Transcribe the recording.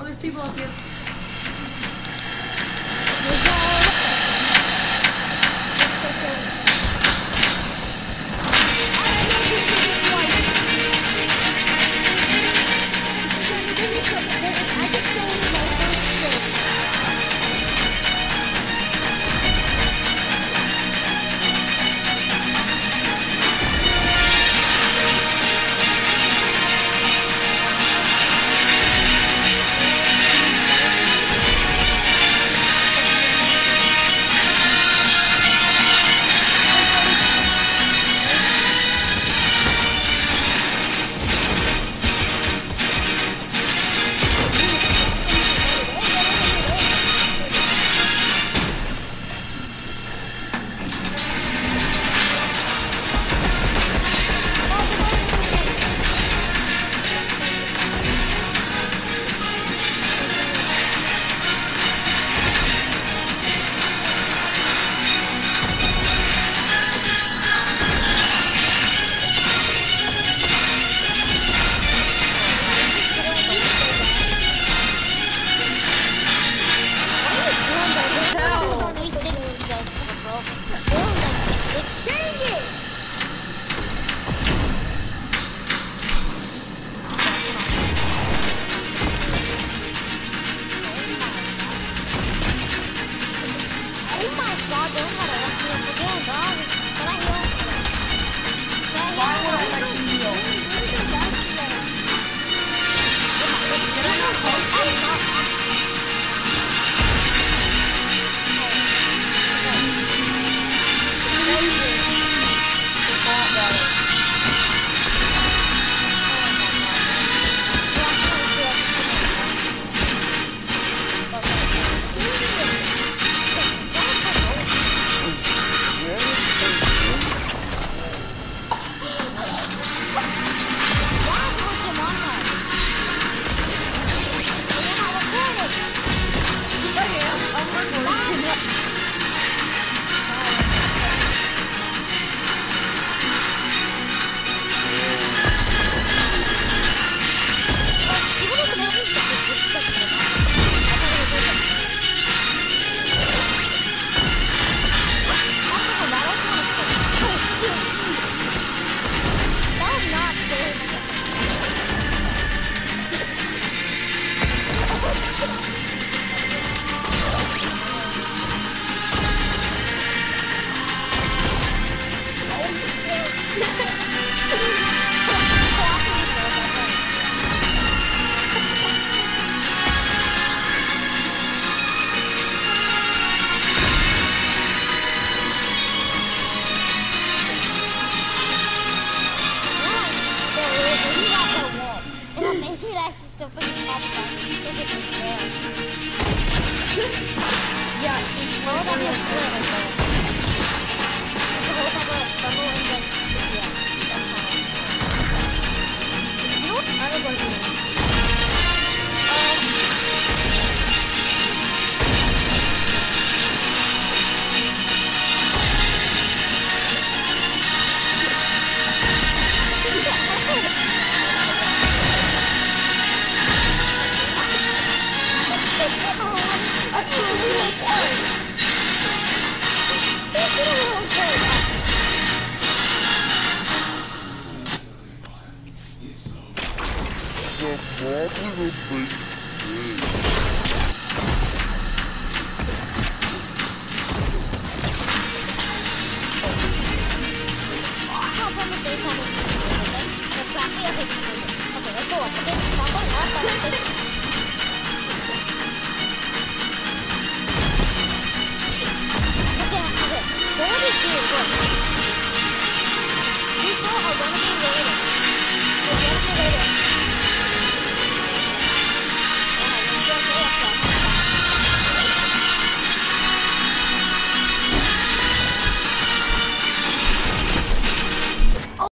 Oh, there's people up here. Let's go up.